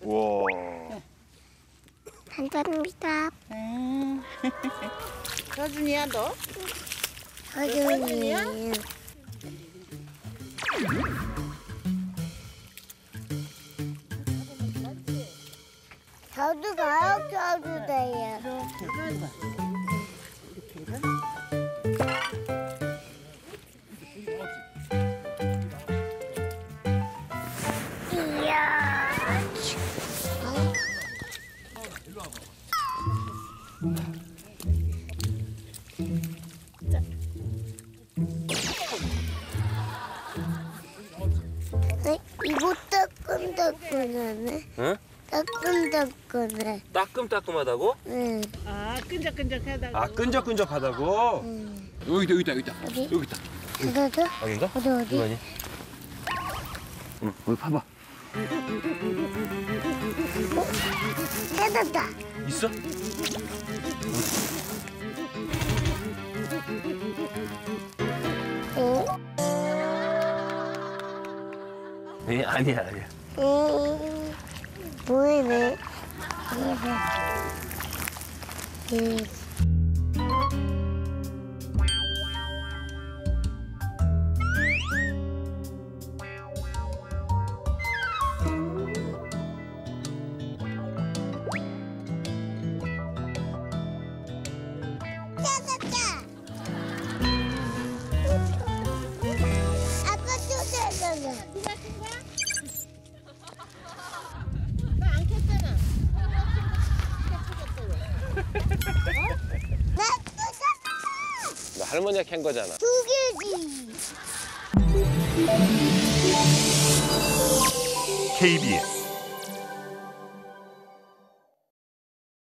우와. 감사합니다. 음. 서준이야 너? 서준이야? 저도 가요, 저도 돼요. 네, 이거 따끈따끈하네. 응? 따끈따끈해. 따끔따끔하다고? 응. 아 끈적끈적하다고. 아 끈적끈적하다고? 응. 여기 있다 여기 있다 여기 있다 어디? 여기 있다 어디죠? 여긴가? 어디 어디? 이거 아니야? 응 여기 봐봐 찾았다. 있어? 응. 에 아니야 아니야 응. 보이네. 응. 찾았다. 너 할머니가 캔 거잖아 두 개지. KBS